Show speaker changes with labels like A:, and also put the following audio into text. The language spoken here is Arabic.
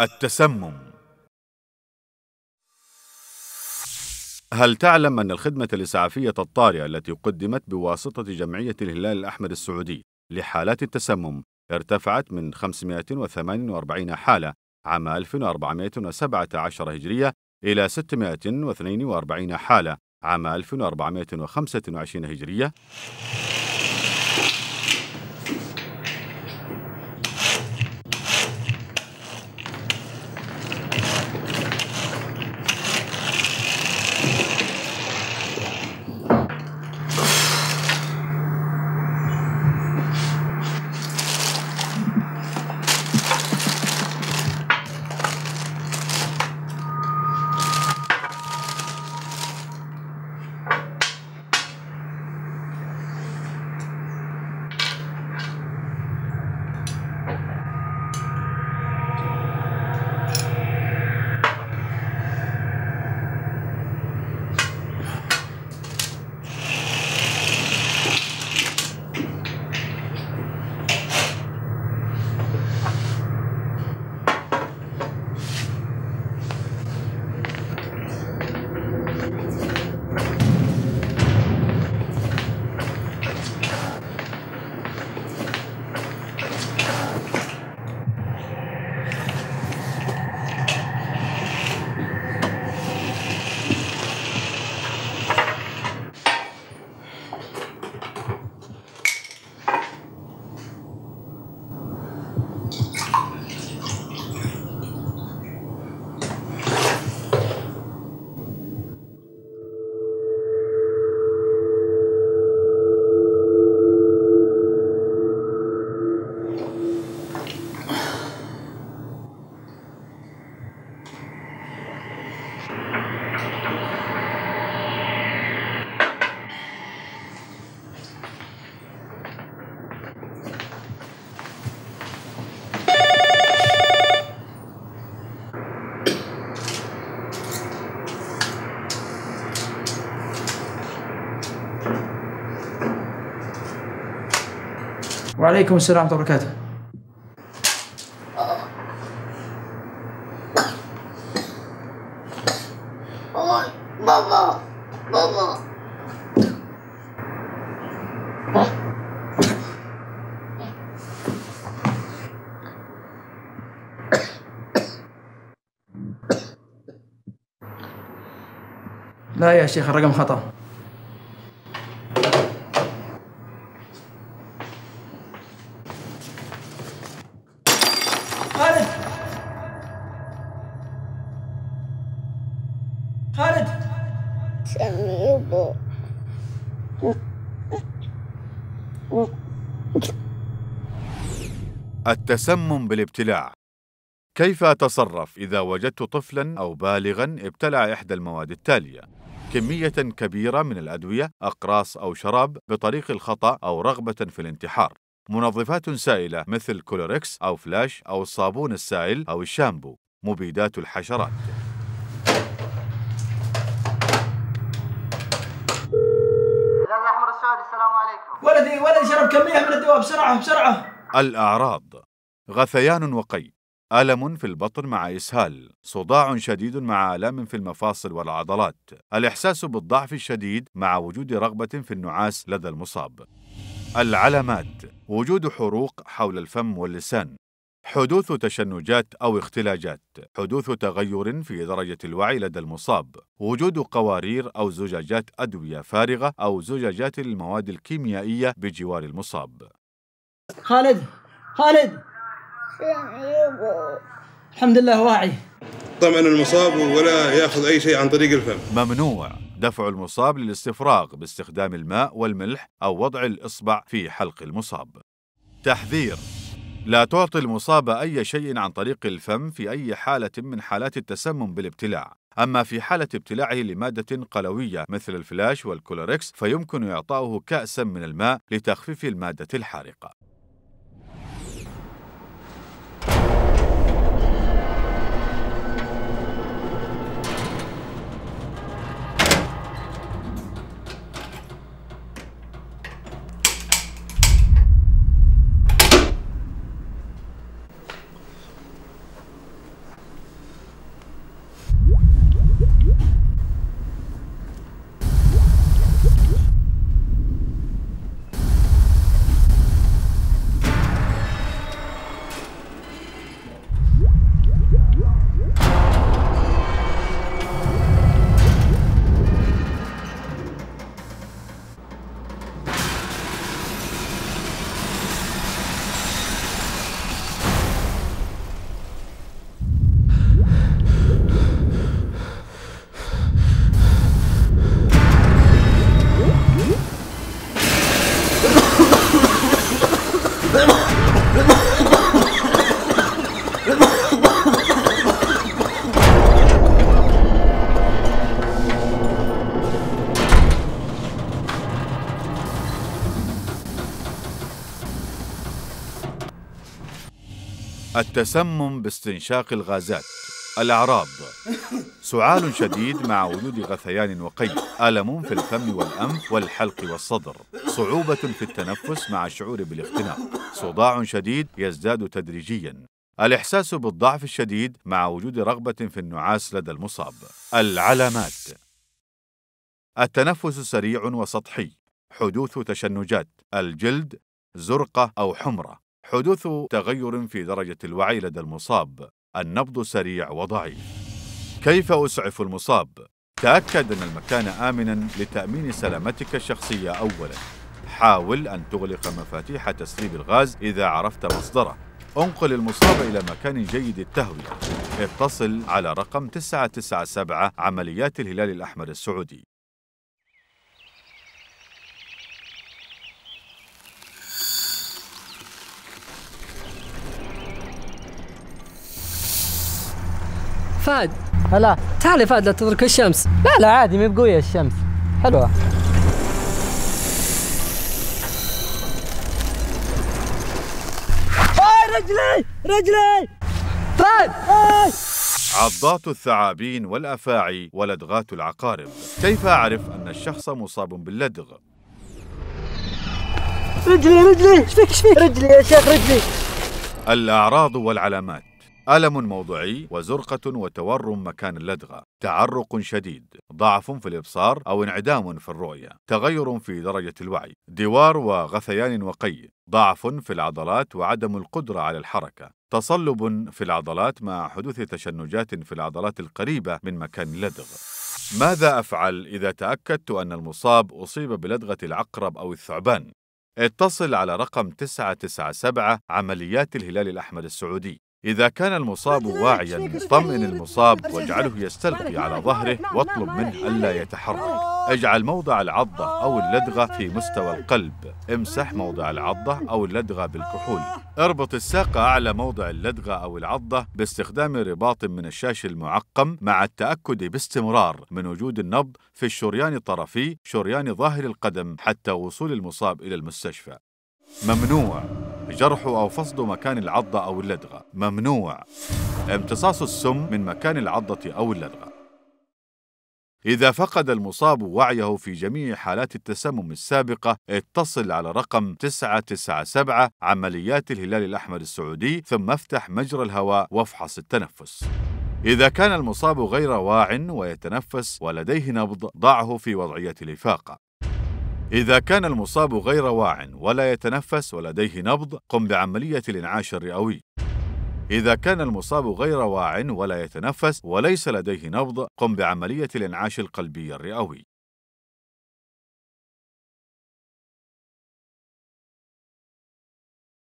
A: التسمم. هل تعلم أن الخدمة الإسعافية الطارئة التي قدمت بواسطة جمعية الهلال الأحمر السعودي لحالات التسمم ارتفعت من 548 حالة عام 1417 هجرية إلى 642 حالة عام 1425 هجرية؟
B: وعليكم السلام ورحمة الله وبركاته.
C: بابا بابا
B: لا يا شيخ الرقم خطأ خالد خالد
C: سميبو
A: التسمم بالابتلاع. كيف أتصرف إذا وجدت طفلا أو بالغا ابتلع إحدى المواد التالية؟ كمية كبيرة من الأدوية أقراص أو شراب بطريق الخطأ أو رغبة في الانتحار. منظفات سائلة مثل كلوركس أو فلاش أو الصابون السائل أو الشامبو. مبيدات الحشرات
D: الهلال الاحمر السعودي السلام عليكم.
B: ولدي ولدي شرب كمية من الدواء بسرعة بسرعة.
A: الأعراض. غثيان وقي. ألم في البطن مع إسهال. صداع شديد مع آلام في المفاصل والعضلات. الإحساس بالضعف الشديد مع وجود رغبة في النعاس لدى المصاب. العلامات. وجود حروق حول الفم واللسان. حدوث تشنجات أو اختلاجات حدوث تغير في درجة الوعي لدى المصاب وجود قوارير أو زجاجات أدوية فارغة أو زجاجات للمواد الكيميائية بجوار المصاب.
B: خالد خالد! الحمد لله واعي.
E: طبعا المصاب ولا يأخذ أي شيء عن طريق الفم.
A: ممنوع. دفع المصاب للاستفراغ باستخدام الماء والملح أو وضع الإصبع في حلق المصاب. تحذير: لا تعطي المصاب أي شيء عن طريق الفم في أي حالة من حالات التسمم بالابتلاع. أما في حالة ابتلاعه لمادة قلوية مثل الفلاش والكلوركس فيمكن إعطاؤه كأسا من الماء لتخفيف المادة الحارقة. التسمم باستنشاق الغازات الأعراض. سعال شديد مع وجود غثيان وقي ألم في الفم والأنف والحلق والصدر. صعوبة في التنفس مع الشعور بالاختناق. صداع شديد يزداد تدريجيا. الإحساس بالضعف الشديد مع وجود رغبة في النعاس لدى المصاب. العلامات التنفس سريع وسطحي حدوث تشنجات الجلد زرقة أو حمرة حدوث تغير في درجة الوعي لدى المصاب النبض سريع وضعيف. كيف أسعف المصاب؟ تأكد أن المكان آمنا لتأمين سلامتك الشخصية أولا. حاول أن تغلق مفاتيح تسريب الغاز إذا عرفت مصدره. أنقل المصاب إلى مكان جيد التهوية. اتصل على رقم 997 عمليات الهلال الأحمر السعودي.
F: فهد.
G: هلا.
F: تعال يا فهد لا تضرك الشمس.
G: لا لا عادي ما بقوية الشمس. حلوة. رجلي رجلي.
F: فهد
G: آي
A: عضات الثعابين والأفاعي ولدغات العقارب. كيف أعرف أن الشخص مصاب باللدغ؟
G: رجلي رجلي. إيش فيك إيش فيك رجلي يا شيخ رجلي.
A: الأعراض والعلامات. ألم موضعي وزرقة وتورم مكان اللدغة. تعرق شديد. ضعف في الإبصار أو انعدام في الرؤية. تغير في درجة الوعي. دوار وغثيان وقي. ضعف في العضلات وعدم القدرة على الحركة. تصلب في العضلات مع حدوث تشنجات في العضلات القريبة من مكان اللدغ ماذا أفعل إذا تأكدت أن المصاب أصيب بلدغة العقرب أو الثعبان؟ اتصل على رقم 997 عمليات الهلال الأحمر السعودي. إذا كان المصاب واعيا طمئن المصاب واجعله يستلقي على ظهره واطلب منه ألا يتحرك. اجعل موضع العضة أو اللدغة في مستوى القلب. امسح موضع العضة أو اللدغة بالكحول. اربط الساق أعلى موضع اللدغة أو العضة باستخدام رباط من الشاش المعقم مع التأكد باستمرار من وجود النبض في الشريان الطرفي شريان ظاهر القدم حتى وصول المصاب إلى المستشفى. ممنوع. جرح أو فصد مكان العضة أو اللدغة. ممنوع. امتصاص السم من مكان العضة أو اللدغة. إذا فقد المصاب وعيه في جميع حالات التسمم السابقة اتصل على رقم 997 عمليات الهلال الأحمر السعودي ثم افتح مجرى الهواء وافحص التنفس. إذا كان المصاب غير واع ويتنفس ولديه نبض ضعه في وضعية الإفاقة. إذا كان المصاب غير واع ولا يتنفس ولديه نبض قم بعملية الإنعاش الرئوي. إذا كان المصاب غير واع ولا يتنفس وليس لديه نبض قم بعملية الإنعاش القلبي الرئوي.